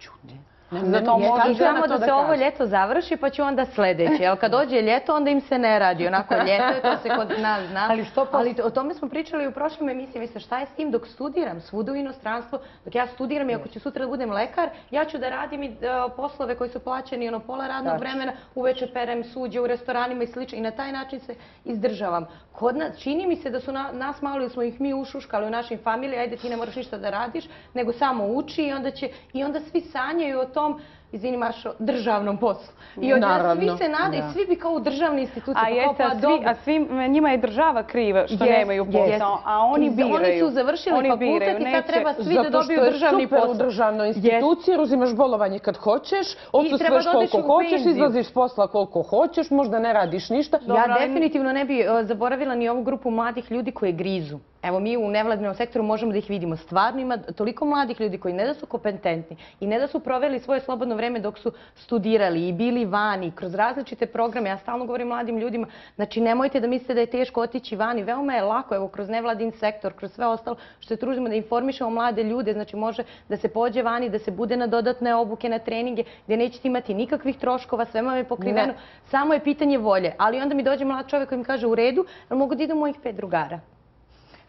çocuğun diye. Može samo da se ovo ljeto završi pa ću onda sljedeće. Ali kad dođe ljeto onda im se ne radi. Onako ljeto to se kod nas zna. Ali, što Ali o tome smo pričali u prošlom emisiji. Mislim šta je s tim dok studiram svuda u inostranstvu. Dok ja studiram i ako ću sutra da budem lekar, ja ću da radim i e, poslove koji su plaćeni ono pola radnog vremena. Uveče perem suđe u restoranima i slično. I na taj način se izdržavam. Kod nas, čini mi se da su nas malo ili smo ih mi ušuškali u našim familiji. Ajde ti ne moraš ništa da radiš, nego samo uči i onda, će, i onda svi sanjaju o tom izvini Mašo, državnom poslu. I od nas svi se nade i svi bi kao u državnoj instituciji. A jeste, a, svi, a svi, njima je država kriva što nemaju posao, a oni biraju. Oni su završili oni fakultet i sad treba svi da dobiju državni posao. Zato što je super u državnoj instituciji, jer uzimaš bolovanje kad hoćeš, odsustvuješ koliko hoćeš, izlaziš s posla koliko hoćeš, možda ne radiš ništa. Ja definitivno ne bi e, zaboravila ni ovu grupu mladih ljudi koji grizu. Evo, mi u nevladinom sektoru možemo da ih vidimo. Stvarno ima toliko mladih ljudi koji ne da su kompetentni i ne da su proveli svoje slobodno vreme dok su studirali i bili vani kroz različite programe. Ja stalno govorim mladim ljudima, znači nemojte da mislite da je teško otići vani. Veoma je lako, evo, kroz nevladin sektor, kroz sve ostalo što se tružimo da informišemo mlade ljude. Znači može da se pođe vani, da se bude na dodatne obuke, na treninge, gdje nećete imati nikakvih troškova, sve vam je pokriveno. Samo je pitanje volje. Ali onda mi dođe mlad čovjek koji mi kaže u redu, ali mogu da idu mojih pet drugara.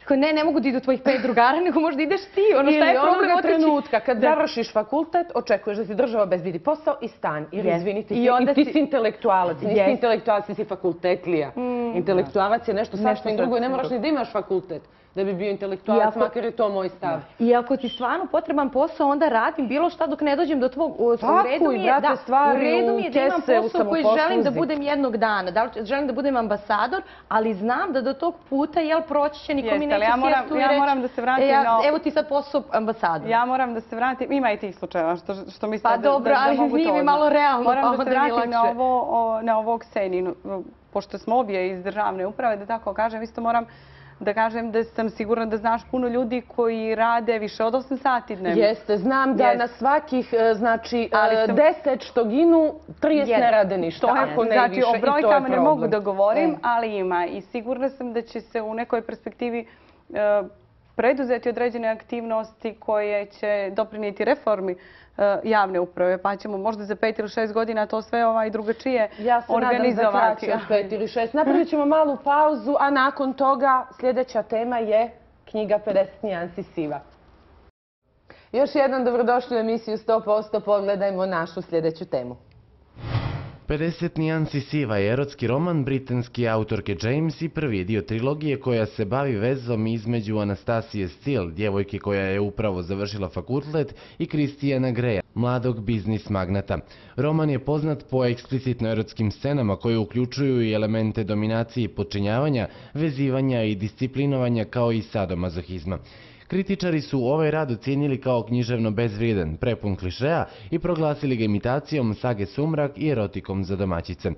Ne, ne mogu da idu tvojih pet drugara, nego možda ideš ti. Ono šta je problem otići? trenutka, kad završiš fakultet, očekuješ da ti država bezbidi posao i stan. Jer, izvinite, I onda ti si intelektualac. Nisi intelektualac, ti si fakultetlija. Mm. Intelektualac je nešto sasvim drugo i ne moraš ni da imaš fakultet da bi bio intelektualac, makar je to moj stav. I ako ti stvarno potreban posao, onda radim bilo šta dok ne dođem do tvog... Tako i, brate, stvari u redu mi je da imam posao koji želim da budem jednog dana. Da želim da budem ambasador, ali znam da do tog puta, jel, proći će niko mi neće sjeti Ja moram da se vratim e, na... Evo ti sad posao ambasador. Ja moram da se vratim, ima i tih slučajeva što, što pa, mogu to. Pa dobro, ali nije mi malo realno, moram pa da se vratim na ovo, na ovo Kseni. Pošto smo obje iz državne uprave, da tako kažem, isto moram da kažem da sam sigurna da znaš puno ljudi koji rade više od 8 sati dnevno. Jeste, znam da na svakih, e, znači, e, deset što ginu, 30 ne rade ništa. To je, znači, o brojkama ne mogu da govorim, e. ali ima. I sigurna sam da će se u nekoj perspektivi preduzeti određene aktivnosti koje će doprinijeti reformi E, javne uprave, pa ćemo možda za pet ili šest godina to sve ovaj drugačije organizovati. Ja se nadam za kraće od pet ili šest. Napravit ćemo malu pauzu, a nakon toga sljedeća tema je knjiga 50 nijansi siva. Još jednom dobrodošli u emisiju 100%, pogledajmo našu sljedeću temu. 50 nijansi siva je erotski roman britanski autorke James i prvi dio trilogije koja se bavi vezom između Anastasije Steele, djevojke koja je upravo završila fakultet, i Kristijana Greja, mladog biznis magnata. Roman je poznat po eksplicitno erotskim scenama koje uključuju i elemente dominacije i počinjavanja, vezivanja i disciplinovanja kao i sadomazohizma. Kritičari su ovaj rad ocijenili kao književno bezvrijedan, prepun klišeja i proglasili ga imitacijom sage Sumrak i erotikom za domaćice.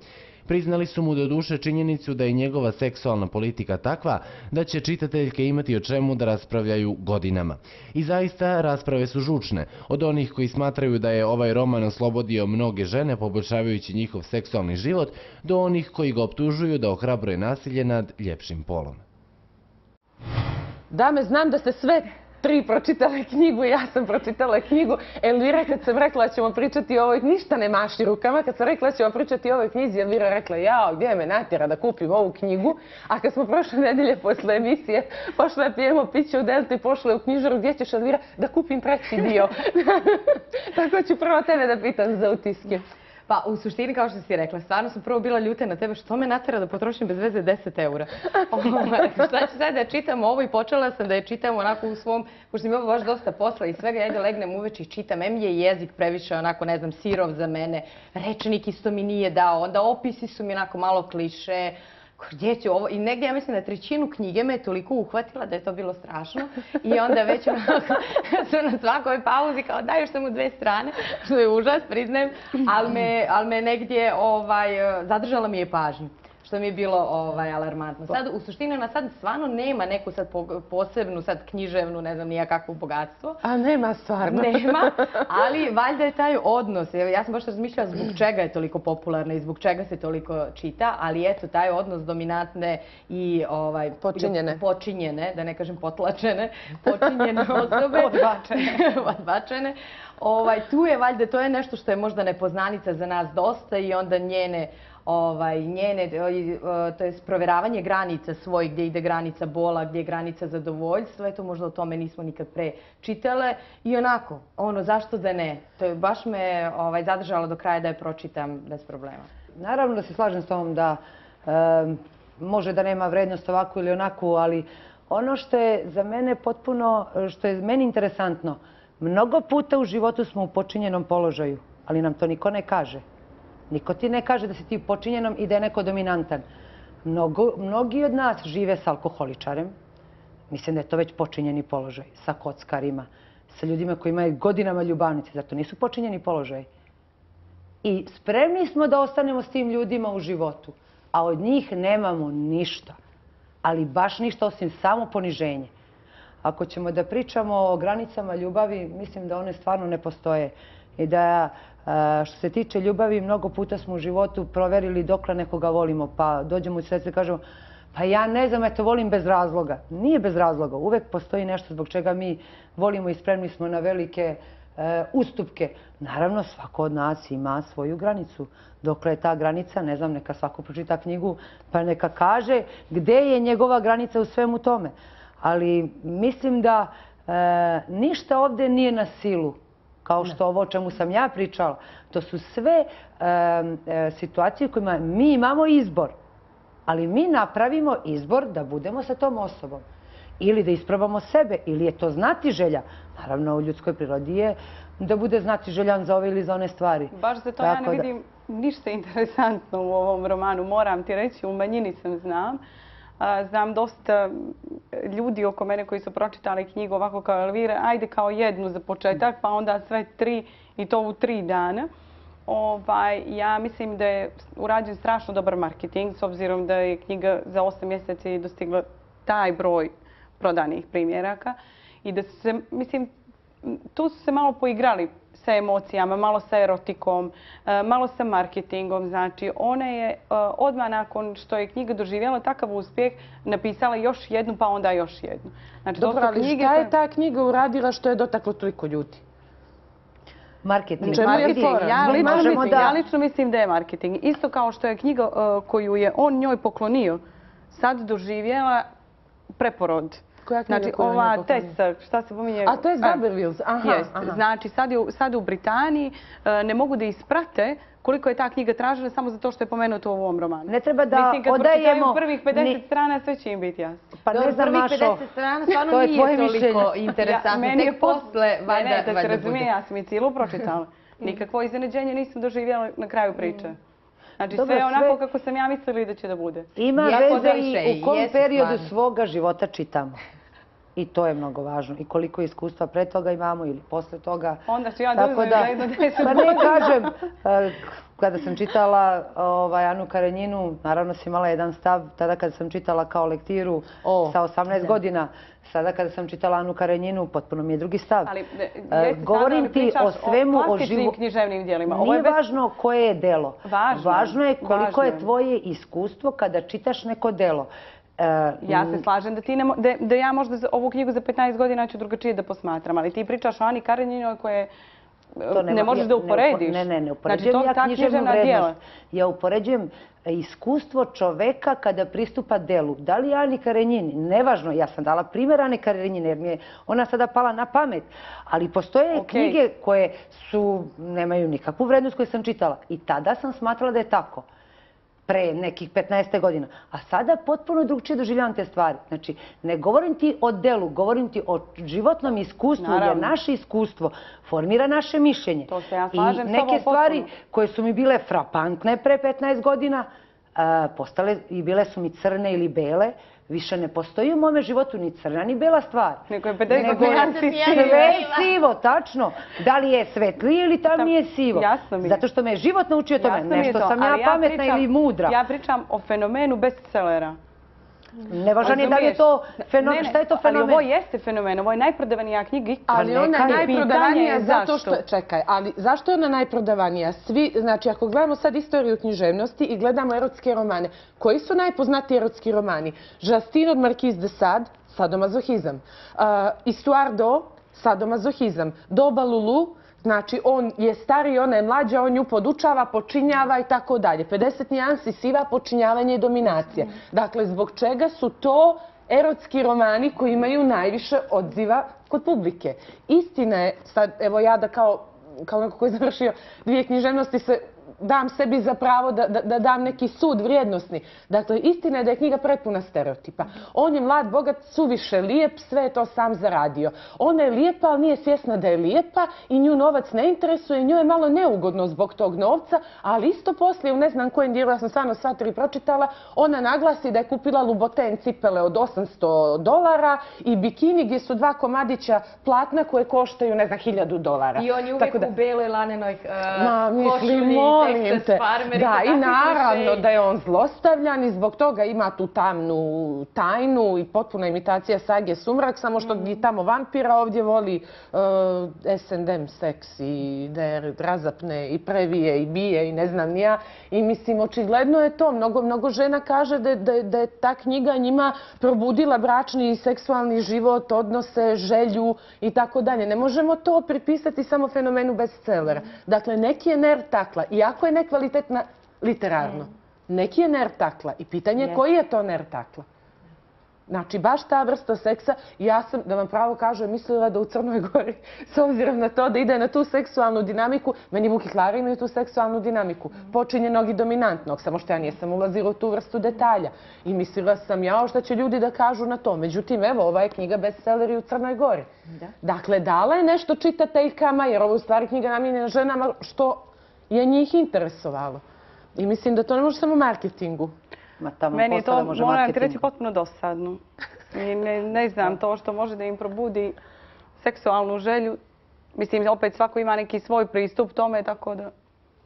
Priznali su mu do duše činjenicu da je njegova seksualna politika takva da će čitateljke imati o čemu da raspravljaju godinama. I zaista rasprave su žučne, od onih koji smatraju da je ovaj roman oslobodio mnoge žene poboljšavajući njihov seksualni život, do onih koji ga optužuju da ohrabruje nasilje nad ljepšim polom. Dame, znam da ste sve tri pročitale knjigu, ja sam pročitala knjigu. Elvira, kad sam rekla ćemo pričati o ovoj, ništa ne maši rukama, kad sam rekla ćemo pričati o ovoj knjizi, Elvira rekla, jao, gdje me natjera da kupim ovu knjigu? A kad smo prošle nedelje posle emisije, pošla pijemo piće u Delta i pošla u knjižaru, gdje ćeš, Elvira, da kupim treći dio? Tako ću prvo tebe da pitam za utiske. Pa u suštini, kao što si rekla, stvarno sam prvo bila ljuta na tebe što me natjera da potrošim bez veze 10 eura. Ovaj, šta ću sad da čitam ovo i počela sam da je čitam onako u svom, pošto mi ovo baš dosta posla i svega, ja legnem uveč i čitam. Em je jezik previše onako, ne znam, sirov za mene, rečnik isto mi nije dao, onda opisi su mi onako malo kliše, gdje ću ovo? I negdje, ja mislim, na trećinu knjige me toliko uhvatila da je to bilo strašno. I onda već su na svakoj pauzi kao daju što mu dve strane, što je užas, priznajem, ali me, al me negdje ovaj, zadržala mi je pažnju što mi je bilo ovaj, alarmantno. Sad, u suštini, ona sad stvarno nema neku sad posebnu, sad književnu, ne znam, nija kakvo bogatstvo. A nema stvarno. Nema, ali valjda je taj odnos. Ja sam baš razmišljala zbog čega je toliko popularna i zbog čega se toliko čita, ali eto, taj odnos dominantne i ovaj, počinjene. počinjene, da ne kažem potlačene, počinjene osobe. Odbačene. Odbačene. Ovaj, tu je valjda, to je nešto što je možda nepoznanica za nas dosta i onda njene ovaj, njene, e, e, to je proveravanje granica svojih, gdje ide granica bola, gdje je granica zadovoljstva, eto možda o tome nismo nikad pre čitale. I onako, ono, zašto da ne? To je baš me ovaj, zadržalo do kraja da je pročitam bez problema. Naravno da se slažem s tom da može da nema vrednost ovako ili onako, ali ono što je za mene potpuno, što je meni interesantno, mnogo puta u životu smo u počinjenom položaju, ali nam to niko ne kaže. Niko ti ne kaže da si ti počinjenom i da je neko dominantan. Mnogi od nas žive s alkoholičarem. Mislim da je to već počinjeni položaj. Sa kockarima, sa ljudima koji imaju godinama ljubavnice. Zato nisu počinjeni položaj. I spremni smo da ostanemo s tim ljudima u životu. A od njih nemamo ništa. Ali baš ništa osim samo poniženje. Ako ćemo da pričamo o granicama ljubavi, mislim da one stvarno ne postoje. I da što se tiče ljubavi, mnogo puta smo u životu proverili dokle nekoga volimo. Pa dođemo u sredstvo i kažemo, pa ja ne znam, eto, volim bez razloga. Nije bez razloga. Uvek postoji nešto zbog čega mi volimo i spremni smo na velike e, ustupke. Naravno, svako od nas ima svoju granicu. Dokle je ta granica, ne znam, neka svako pročita knjigu, pa neka kaže gde je njegova granica u svemu tome. Ali mislim da e, ništa ovde nije na silu kao što ovo o čemu sam ja pričala, to su sve e, situacije u kojima mi imamo izbor, ali mi napravimo izbor da budemo sa tom osobom. Ili da isprobamo sebe, ili je to znati želja. Naravno, u ljudskoj prirodi je da bude znati željan za ove ili za one stvari. Baš za to ja ne vidim ništa interesantno u ovom romanu. Moram ti reći, u manjini sam znam. Znam dosta ljudi oko mene koji su pročitali knjigu ovako kao Elvira, ajde kao jednu za početak, pa onda sve tri i to u tri dana. Ovaj, ja mislim da je urađen strašno dobar marketing, s obzirom da je knjiga za 8 mjeseci dostigla taj broj prodanih primjeraka. I da se, mislim, tu su se malo poigrali sa emocijama, malo sa erotikom, e, malo sa marketingom. Znači, ona je e, odmah nakon što je knjiga doživjela takav uspjeh, napisala još jednu, pa onda još jednu. Znači, Dobro, ali šta je ta knjiga uradila što je dotaklo toliko ljudi? Marketing. Je fora? Ja lično, mislim, da... ja lično mislim da je marketing. Isto kao što je knjiga uh, koju je on njoj poklonio, sad doživjela preporod. Koja knjiga znači, ova Tessa, šta se pominje? A to je Zabervilles, aha. Jest. Znači, sad je, sad u Britaniji uh, ne mogu da isprate koliko je ta knjiga tražena samo zato što je pomenuto u ovom romanu. Ne treba da Mislim, kad odajemo... prvih 50 ni... strana, sve će im biti jasno. Pa ne znam, Mašo. Prvih 50 strana stvarno nije toliko mišljenje. interesantno. Ja, meni je posle, valjda, ne, da se razumije, ja sam i cijelu pročitala. Nikakvo iznenađenje nisam doživjela na kraju priče. Znači Dobro, sve onako kako sam ja mislila da će da bude. Ima veze i u kom periodu svoga života čitamo. I to je mnogo važno. I koliko iskustva pre toga imamo ili posle toga. Onda ću ja da uzmem da jedno deset Pa ne kažem, kada sam čitala ovaj, Anu Karenjinu, naravno sam imala jedan stav, tada kada sam čitala kao lektiru sa 18 godina, sada kada sam čitala Anu Karenjinu, potpuno mi je drugi stav. Ali, e, jeste Govorim ti o svemu, o, klasičnim književnim dijelima. Nije važno koje je delo. Važno, važno je koliko je tvoje iskustvo kada čitaš neko delo. Uh, ja se slažem da, ti ne, da, da ja možda ovu knjigu za 15 godina ću drugačije da posmatram, ali ti pričaš o Ani Karenjinoj koje to ne, ne možeš da uporediš. Ne, ne, ne upoređujem znači, ja književnu vrednost. Ja upoređujem iskustvo čoveka kada pristupa delu. Da li Ani Karenjin? Nevažno, ja sam dala primjer Ani Karenjine jer mi je ona sada pala na pamet. Ali postoje okay. knjige koje su, nemaju nikakvu vrednost koju sam čitala. I tada sam smatrala da je tako pre nekih 15. godina. A sada potpuno drugčije doživljavam te stvari. Znači, ne govorim ti o delu, govorim ti o životnom iskustvu, Naravno. jer naše iskustvo formira naše mišljenje. To se ja slažem I neke stvari koje su mi bile frapantne pre 15 godina, postale i bile su mi crne ili bele, više ne postoji u mome životu ni crna ni bela stvar. Nego je 50 Nego je nijansi sve sivo, tačno. Da li je svetlije ili tamnije sivo? Jasno mi je. Zato što me je život naučio tome. Je Nešto to, sam ja pametna ili mudra. Ja pričam o fenomenu bestsellera. Nevažan je da li je to fenomen. Ne, ne, Šta je to Ali fenomen? ovo jeste fenomen, ovo je najprodavanija knjiga. Ali ona je neka je. najprodavanija Pitanje je zato što... zašto. Čekaj, ali zašto je ona najprodavanija? Svi, znači, ako gledamo sad istoriju književnosti i gledamo erotske romane, koji su najpoznatiji erotski romani? Justine od Marquise de Sade, sadomazohizam. Uh, Istuardo, sadomazohizam. Doba Lulu, Znači, on je stariji, ona je mlađa, on nju podučava, počinjava i tako dalje. 50 nijansi siva, počinjavanje i dominacija. Dakle, zbog čega su to erotski romani koji imaju najviše odziva kod publike? Istina je, sad, evo ja da kao, kao neko koji je završio dvije književnosti se dam sebi za pravo da, da, da dam neki sud vrijednostni. Dakle, istina je da je knjiga prepuna stereotipa. On je mlad, bogat, suviše lijep, sve je to sam zaradio. Ona je lijepa, ali nije svjesna da je lijepa i nju novac ne interesuje nju je malo neugodno zbog tog novca, ali isto poslije, u ne znam kojem dijelu, ja sam stvarno sva tri pročitala, ona naglasi da je kupila Luboten cipele od 800 dolara i bikini gdje su dva komadića platna koje koštaju, ne znam, 1000 dolara. I on je uvijek da- u beloj lanenoj uh, Ma, mislim, košulji, molim te. Da, i naravno da je on zlostavljan i zbog toga ima tu tamnu tajnu i potpuna imitacija sage Sumrak, samo što Mm. i tamo vampira ovdje voli uh, S&M seks i da je razapne i previje i bije i ne znam ni ja. I mislim, očigledno je to. Mnogo, mnogo žena kaže da, je- da, je- da je ta knjiga njima probudila bračni i seksualni život, odnose, želju i tako dalje. Ne možemo to pripisati samo fenomenu bestsellera. Dakle, neki je nerv takla, iako je nekvalitetna literarno. Neki je nerv takla i pitanje je koji je to nerv takla. Znači, baš ta vrsta seksa, ja sam, da vam pravo kažem, mislila da u Crnoj Gori, s obzirom na to da ide na tu seksualnu dinamiku, meni Vuki Klara imaju tu seksualnu dinamiku, počinjenog i dominantnog, samo što ja nisam ulazila u tu vrstu detalja. I mislila sam, jao, šta će ljudi da kažu na to. Međutim, evo, ova je knjiga bestseller i u Crnoj Gori. Dakle, dala je nešto čitateljkama, jer ovo je u stvari knjiga namijenjena ženama, što je njih interesovalo. I mislim da to ne može samo marketingu. Ma tamo Meni je to, moram ti reći, potpuno dosadno. I ne, ne znam, to što može da im probudi seksualnu želju. Mislim, opet svako ima neki svoj pristup tome, tako da,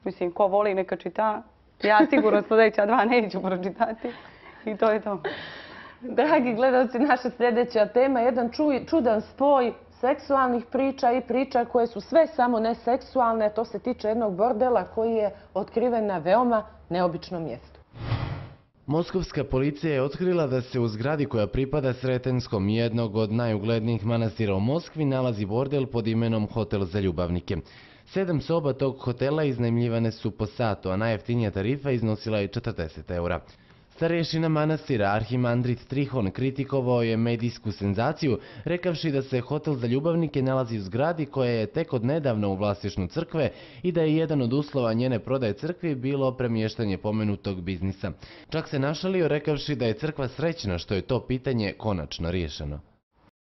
mislim, ko voli neka čita. Ja sigurno sljedeća dva neću pročitati. I to je to. Dragi gledalci, naša sljedeća tema je jedan čudan spoj seksualnih priča i priča koje su sve samo neseksualne. To se tiče jednog bordela koji je otkriven na veoma neobičnom mjestu. Moskovska policija je otkrila da se u zgradi koja pripada Sretenskom jednog od najuglednijih manastira u Moskvi nalazi bordel pod imenom Hotel za ljubavnike. Sedam soba tog hotela iznajmljivane su po satu, a najjeftinija tarifa iznosila je 40 eura. Starešina manastira Arhimandrit Trihon kritikovao je medijsku senzaciju, rekavši da se hotel za ljubavnike nalazi u zgradi koja je tek od nedavno u vlastišnu crkve i da je jedan od uslova njene prodaje crkvi bilo premještanje pomenutog biznisa. Čak se našalio rekavši da je crkva srećna što je to pitanje konačno riješeno.